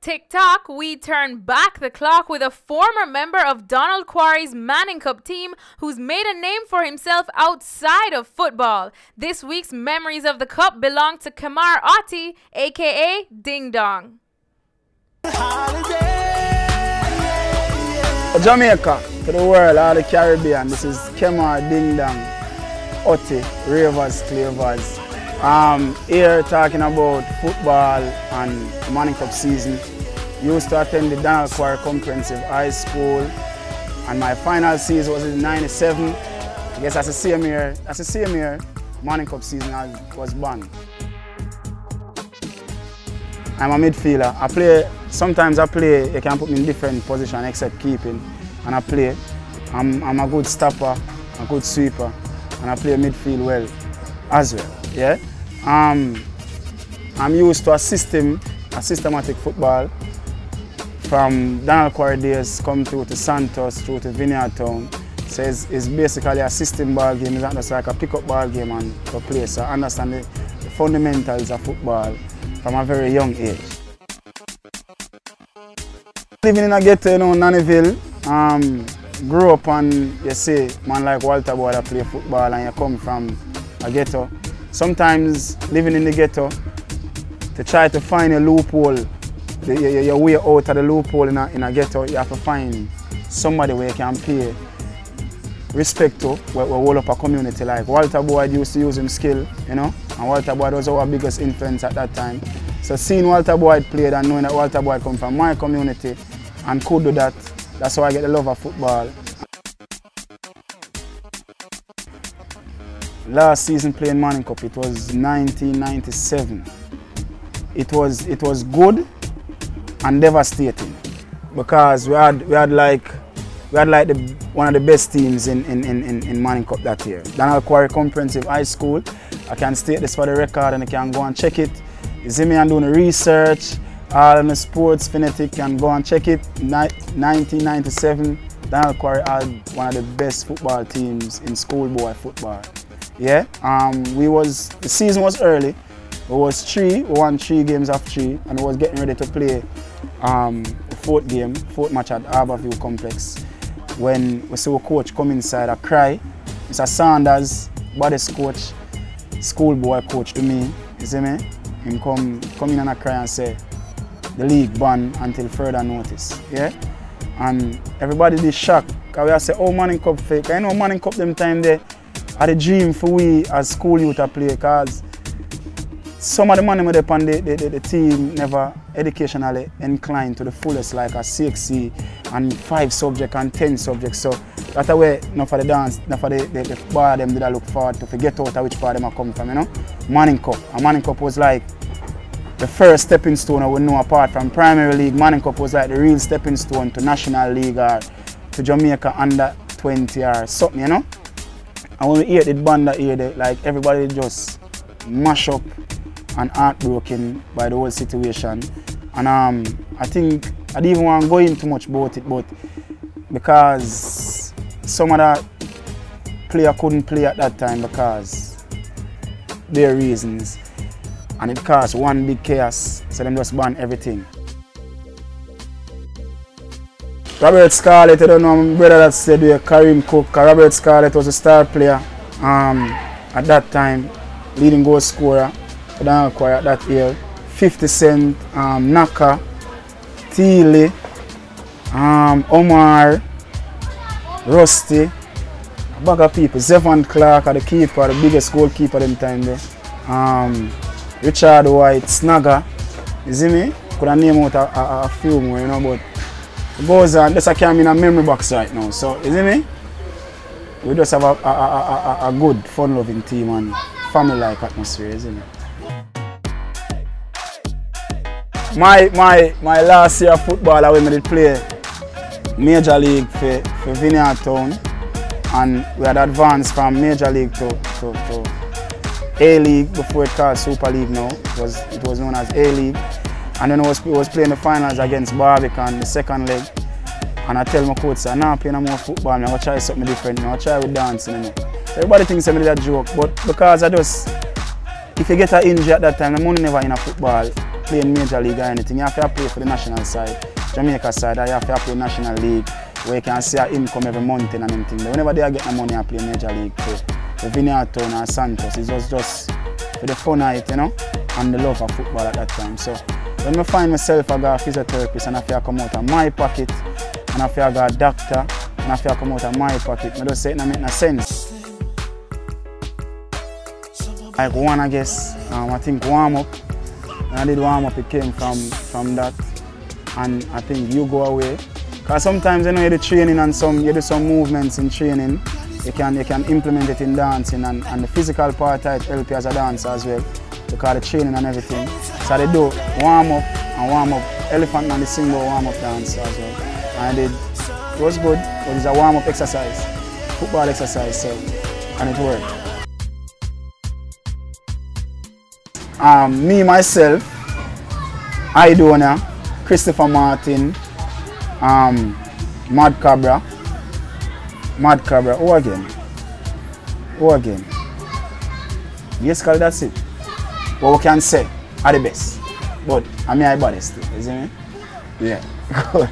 TikTok, we turn back the clock with a former member of Donald Quarrie's Manning Cup team who's made a name for himself outside of football. This week's memories of the cup belong to Kamar Otti, aka Ding Dong. Jamaica, to the world, all the Caribbean, this is Kemar Ding Dong, Otti, Ravers, Clavers. Um, here talking about football and Manning Cup season. Used to attend the Donald Quarrie Comprehensive High School and my final season was in 97. I guess that's the same year, that's the same year Manning Cup season was born. I'm a midfielder. I play, sometimes I play, you can put me in different position except keeping and I play. I'm, I'm a good stopper, a good sweeper and I play midfield well as well. Yeah? Um, I'm used to a system, a systematic football from Donald Quarrie come through to Santos, through to Vineyard Town. So it's, it's, basically a system ball game, it's not just like a pick-up ball game and to play. So I understand the, the fundamentals of football from a very young age. Living in a ghetto, you know, Nannyville, um, grew up and you see man like Walter Boyd that play football and you come from a ghetto sometimes living in the ghetto, to try to find a loophole, the, your, your, way out of the loophole in a, in a ghetto, you have to find somebody where you can pay respect to, where we hold up a community. Like Walter Boyd used to use him skill, you know, and Walter Boyd was our biggest influence at that time. So seeing Walter Boyd played and knowing that Walter Boyd come from my community and could do that, that's how I get the love of football. Last season playing Manning Cup, it was 1997. It was, it was good and devastating because we had, we had like, we had like the, one of the best teams in, in, in, in Manning Cup that year. Daniel Quarry Comprehensive High School. I can state this for the record and you can go and check it. Me and doing research, all in the sports fanatic can go and check it. 1997, Daniel Quarry had one of the best football teams in schoolboy football. Yeah, um, we was the season was early. It was three, we won three games of three, and we was getting ready to play um, the fourth game, fourth match at Harborview Complex. When we saw a coach come inside, I cry. Mr. Sanders, body's coach, schoolboy coach to me, you see me? Him come, come in and I cry and say, the league ban until further notice. Yeah? And everybody did shock. Cause we say, oh Manning Cup fake. I know Manning Cup them time there a the dream for we as school youth to play because some of the money with on the, the, the, team never educationally inclined to the fullest like a CXC and five subject and ten subjects. So that's the way not for the dance, not for the, the, the bar them did I look forward to forget out of which part them are coming from, you know. Manning Cup. And Manning Cup was like the first stepping stone I would know apart from Primary League. Manning Cup was like the real stepping stone to National League or to Jamaica under 20 or something, you know. And when we hear the band that hear it, like everybody just mash up and heartbroken by the whole situation. And um, I think I didn't even want to go into much about it, but because some of that player couldn't play at that time because their reasons. And it caused one big chaos, so them just ban everything. Robert Scarlett, I don't know my brother that said we Kareem Cook. Robert Scarlett was a star player um, at that time, leading goal scorer for the Choir at that year. 50 Cent, um, Naka, Teely, um, Omar, Rusty, a of people. Zevon Clark the keeper, the biggest goalkeeper them time there. Um, Richard White, Snagger, you see me? Could have name out a, a, a few more, you know, but goes on, this I came in a memory box right now. So, isn't it? We just have a, a, a, a good, fun loving team and family like atmosphere, isn't it? My, my, my last year of football, I to play Major League for, for Vineyard Town and we had advanced from Major League to, to, to A-League before it called Super League now. It was, it was known as A-League. And then I was, I was playing the finals against Barbican, the second leg. And I tell my coach, I'm playing no more football, I'm going to try something different. I'm going to try with dancing. Know. Everybody thinks I did a joke, but because I just, if you get an injury at that time, the money never in a football. playing major league or anything. You have to play for the national side, Jamaica side, or you have to play national league where you can see your income every month and anything. But whenever they get the money, I play major league too. The Vineyard Town or Santos, it was just for the fun of it, you know, and the love of football at that time. So when I find myself I got a physiotherapist and I feel come out of my pocket and I feel I got a doctor and I feel come out of my pocket, I just say it doesn't make no sense. Like one I guess, um, I think warm up. When I did warm up it came from from that and I think you go away. Cause sometimes you know you do training and some you do some movements in training. You can you can implement it in dancing and, and the physical part help you as a dancer as well because the training and everything. So they do warm up and warm up elephant and the single warm up dance as well. And it was good, but it's a warm up exercise, football exercise, so and it worked. Um, me myself, I do now, Christopher Martin, um, Mad Cobra, Mad Cobra, who again? Who again? Yes, call that's it. What we can say are the best. But I mean I still, you see me? Yeah. Good.